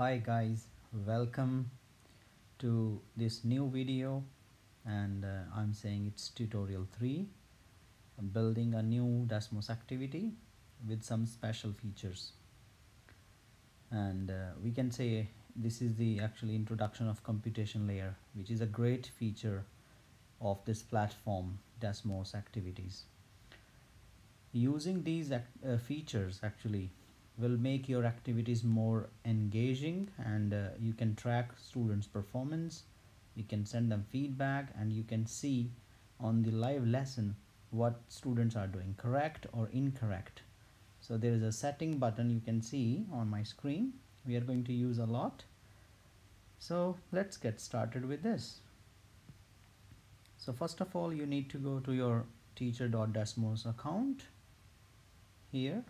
hi guys welcome to this new video and uh, I'm saying it's tutorial 3 I'm building a new Desmos activity with some special features. And uh, we can say this is the actually introduction of computation layer which is a great feature of this platform Desmos activities. Using these uh, features actually will make your activities more engaging and uh, you can track students performance you can send them feedback and you can see on the live lesson what students are doing correct or incorrect. So there is a setting button you can see on my screen. We are going to use a lot. So let's get started with this. So first of all you need to go to your teacher.desmos account here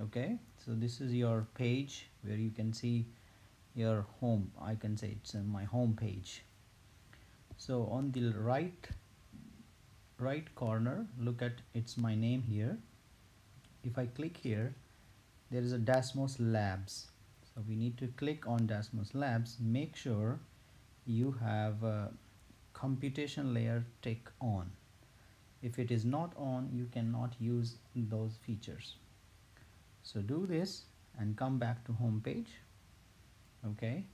okay so this is your page where you can see your home. I can say it's in my home page. So on the right right corner look at it's my name here. If I click here there is a Desmos Labs. So we need to click on Desmos Labs make sure you have a computation layer tick on. If it is not on you cannot use those features so do this and come back to home page okay?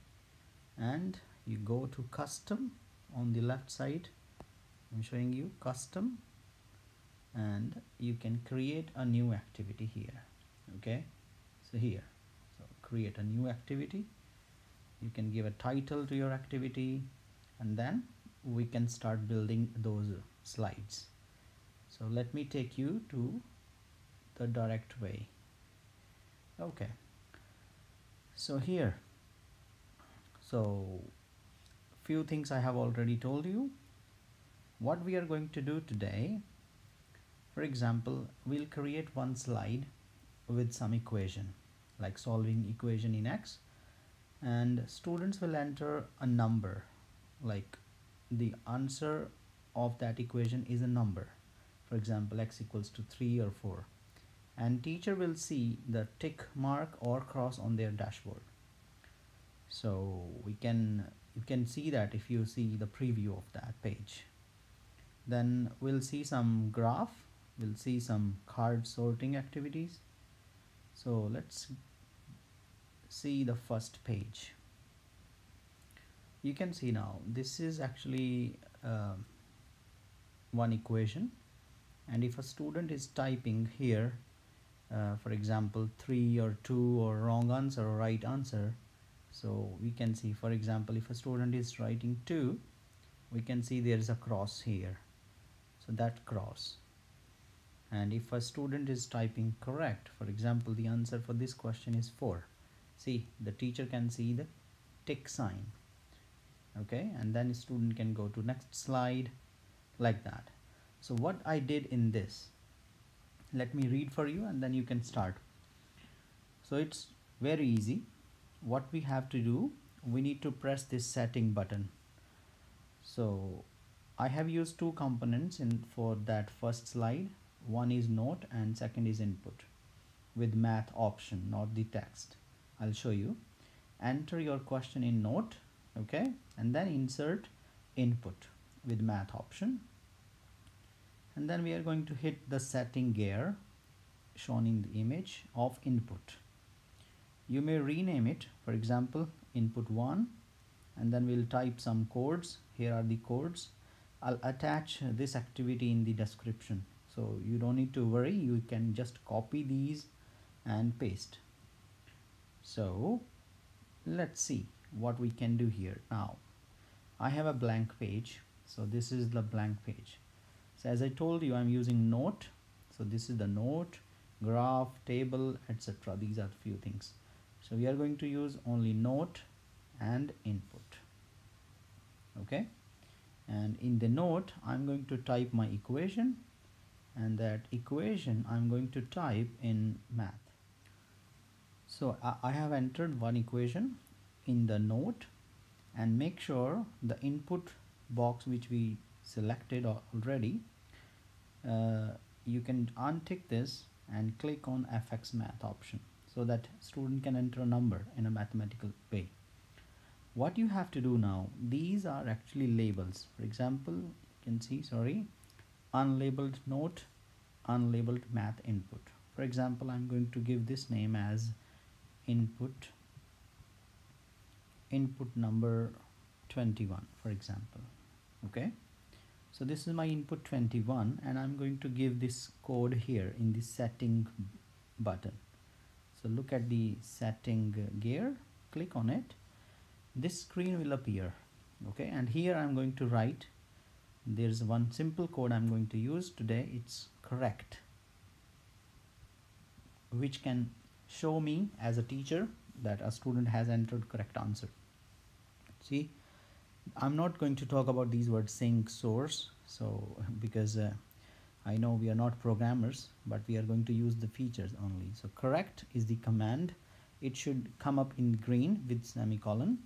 And you go to custom on the left side. I'm showing you custom. And you can create a new activity here okay? So here so create a new activity. You can give a title to your activity and then we can start building those slides. So let me take you to the direct way okay. So here. So few things I have already told you. What we are going to do today for example we'll create one slide with some equation like solving equation in x and students will enter a number like the answer of that equation is a number. For example x equals to 3 or 4 and teacher will see the tick mark or cross on their dashboard. So we can you can see that if you see the preview of that page. Then we'll see some graph we'll see some card sorting activities. So let's see the first page. You can see now this is actually uh, one equation. And if a student is typing here uh, for example 3 or 2 or wrong answer or right answer. So we can see for example if a student is writing 2 we can see there is a cross here. So that cross. And if a student is typing correct for example the answer for this question is 4 see the teacher can see the tick sign. Okay and then student can go to next slide like that. So what I did in this let me read for you and then you can start. So it's very easy. What we have to do we need to press this setting button. So I have used two components in for that first slide. One is note and second is input with math option not the text. I'll show you. Enter your question in note okay? And then insert input with math option and then we are going to hit the setting gear shown in the image of input. You may rename it for example input 1 and then we'll type some codes. Here are the codes. I'll attach this activity in the description so you don't need to worry. You can just copy these and paste. So let's see what we can do here. Now I have a blank page so this is the blank page so as I told you I'm using note. So this is the note graph table etc these are few things. So we are going to use only note and input. Okay? And in the note I'm going to type my equation. And that equation I'm going to type in math. So I, I have entered one equation in the note. And make sure the input box which we selected already uh, you can untick this and click on fx math option so that student can enter a number in a mathematical way. What you have to do now these are actually labels. For example you can see sorry unlabeled note unlabeled math input. For example I'm going to give this name as input input number 21 for example okay so this is my input 21 and I'm going to give this code here in the setting button. So look at the setting gear click on it. This screen will appear okay? And here I'm going to write there's one simple code I'm going to use today it's correct which can show me as a teacher that a student has entered correct answer. See I'm not going to talk about these words sink source so because uh, I know we are not programmers but we are going to use the features only. So correct is the command. It should come up in green with semicolon.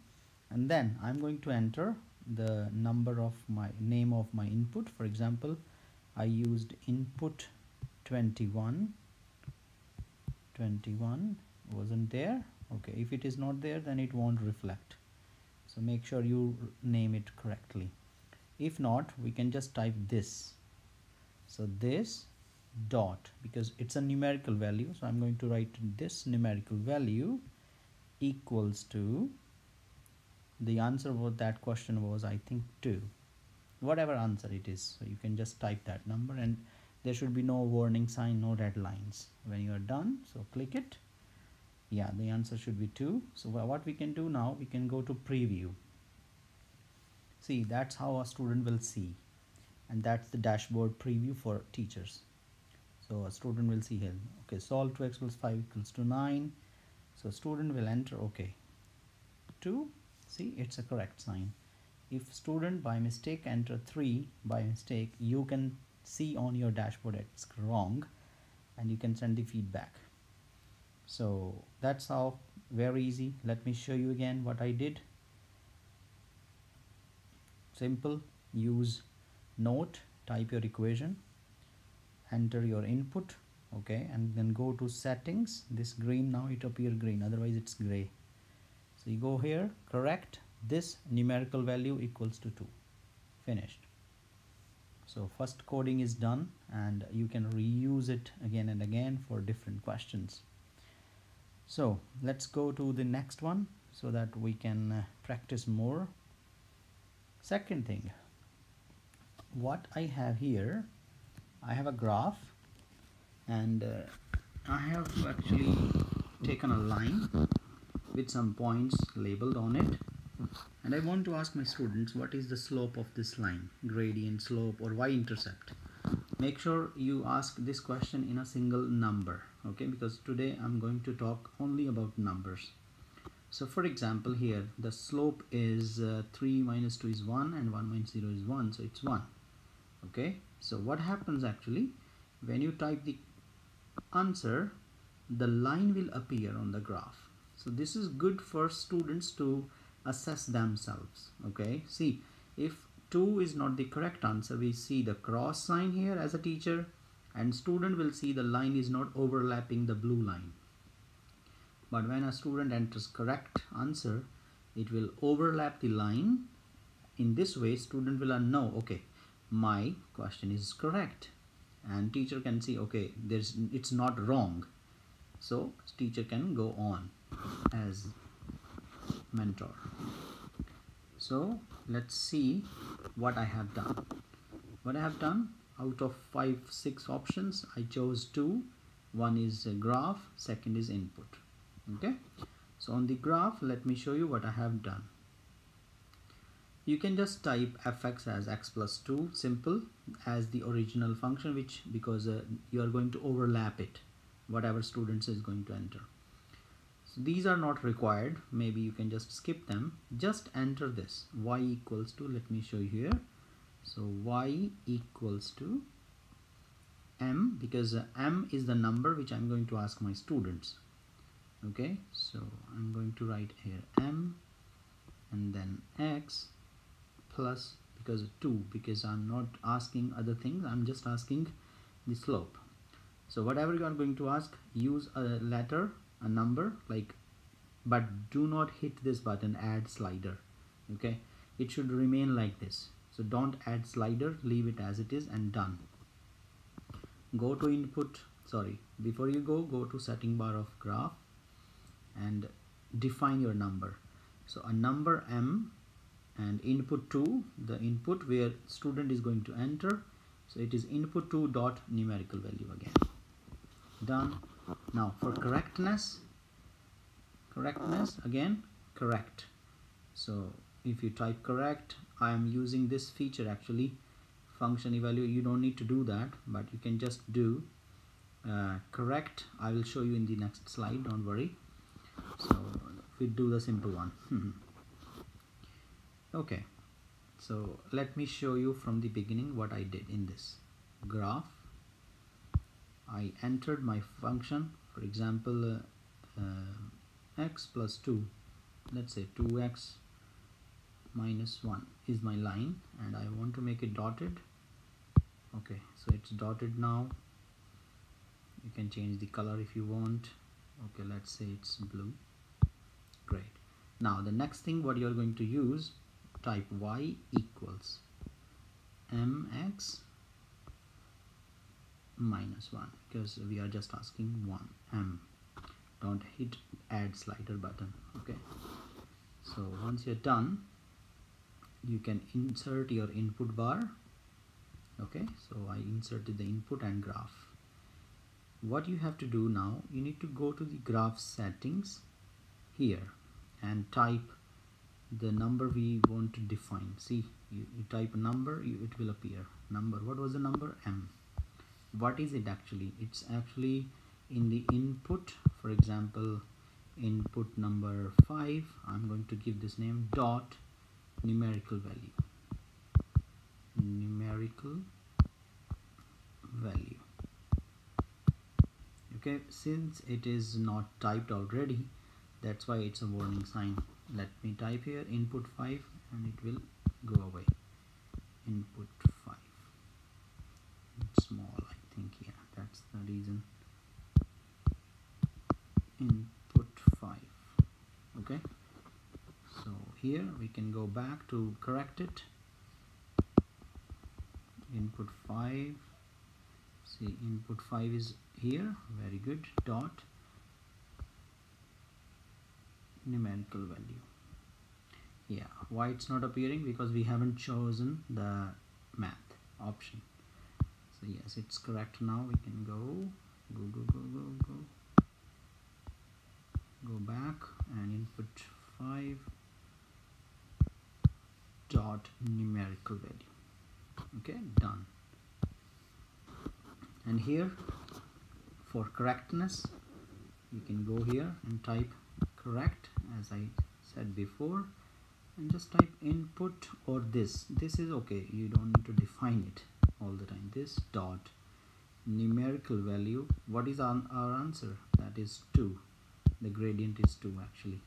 And then I'm going to enter the number of my name of my input. For example I used input 21 21 wasn't there. Okay if it is not there then it won't reflect so make sure you name it correctly. If not we can just type this. So this dot because it's a numerical value. So I'm going to write this numerical value equals to the answer for that question was I think 2 whatever answer it is. So you can just type that number and there should be no warning sign no red lines. When you are done so click it yeah the answer should be 2 so what we can do now we can go to preview. See that's how a student will see. And that's the dashboard preview for teachers. So a student will see here. Okay solve 2x plus 5 equals to 9 so student will enter. Okay. 2 see it's a correct sign. If student by mistake enter 3 by mistake you can see on your dashboard it's wrong and you can send the feedback. So that's how very easy. Let me show you again what I did. Simple. Use note. Type your equation. Enter your input. Okay. And then go to settings. This green now it appear green. Otherwise it's gray. So you go here. Correct. This numerical value equals to 2 finished. So first coding is done. And you can reuse it again and again for different questions so let's go to the next one so that we can uh, practice more. Second thing what I have here I have a graph and uh, I have actually taken a line with some points labeled on it. And I want to ask my students what is the slope of this line? Gradient slope or y-intercept? Make sure you ask this question in a single number okay because today I'm going to talk only about numbers. So for example here the slope is uh, 3 minus 2 is 1 and 1 minus 0 is 1 so it's 1 okay so what happens actually? When you type the answer the line will appear on the graph. So this is good for students to assess themselves. Okay see if 2 is not the correct answer we see the cross sign here as a teacher and student will see the line is not overlapping the blue line. But when a student enters correct answer it will overlap the line. In this way student will know okay my question is correct. And teacher can see okay there's it's not wrong. So teacher can go on as mentor. So let's see what I have done. What I have done out of five six options I chose two. One is graph second is input. Okay? So on the graph let me show you what I have done. You can just type fx as x plus 2 simple as the original function which because uh, you are going to overlap it whatever students is going to enter. So these are not required. Maybe you can just skip them. Just enter this. y equals to let me show you here so y equals to m because uh, m is the number which I'm going to ask my students. Okay so I'm going to write here m and then x plus because 2 because I'm not asking other things I'm just asking the slope. So whatever you are going to ask use a letter a number like but do not hit this button add slider. Okay it should remain like this so don't add slider leave it as it is and done. Go to input sorry before you go go to setting bar of graph and define your number. So a number m and input 2 the input where student is going to enter. So it is input 2 dot numerical value again. Done. Now for correctness correctness again correct. So if you type correct I am using this feature actually function evaluate you don't need to do that but you can just do uh, correct. I will show you in the next slide don't worry. So we do the simple one. Okay so let me show you from the beginning what I did in this graph. I entered my function for example uh, uh, x plus 2 let's say 2x minus 1 is my line and I want to make it dotted. Okay so it's dotted now. You can change the color if you want. Okay let's say it's blue. Great. Now the next thing what you're going to use type y equals mx minus 1 because we are just asking 1 m. Don't hit add slider button okay? So once you're done you can insert your input bar okay? So I inserted the input and graph. What you have to do now you need to go to the graph settings here and type the number we want to define. See you, you type a number you, it will appear. Number what was the number? M. What is it actually? It's actually in the input for example input number 5 I'm going to give this name dot numerical value. Numerical value. Okay since it is not typed already that's why it's a warning sign. Let me type here input 5 and it will go away input 5 it's small I think yeah that's the reason input 5 okay so here we can go back to correct it. Input 5 see input 5 is here. Very good. Dot. Numerical value. Yeah why it's not appearing? Because we haven't chosen the math option. So yes it's correct now. We can go go go go go go. Go back and input 5 dot numerical value. Okay done. And here for correctness you can go here and type correct as I said before and just type input or this. This is okay. You don't need to define it all the time. This dot numerical value what is our, our answer? That is 2 the gradient is 2 actually.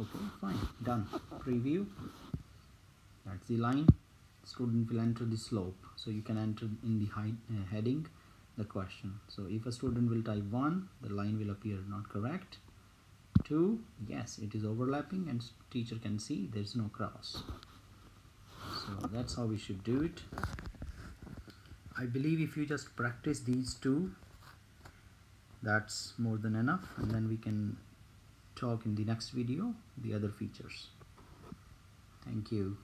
Okay fine. Done. Preview that's the line. Student will enter the slope. So you can enter in the height, uh, heading the question. So if a student will type 1 the line will appear not correct. 2 yes it is overlapping and teacher can see there's no cross. So that's how we should do it. I believe if you just practice these two that's more than enough and then we can talk in the next video the other features. Thank you